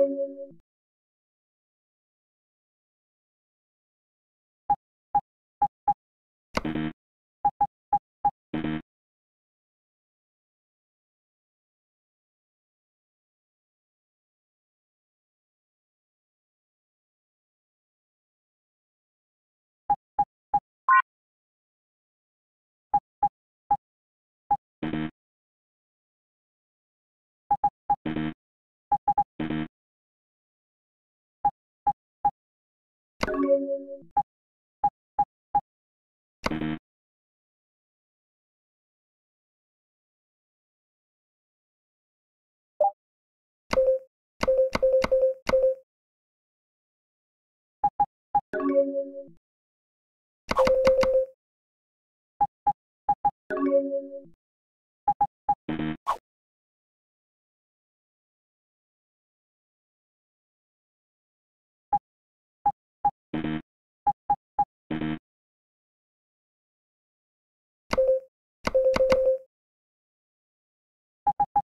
Thank you. you.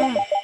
Yeah.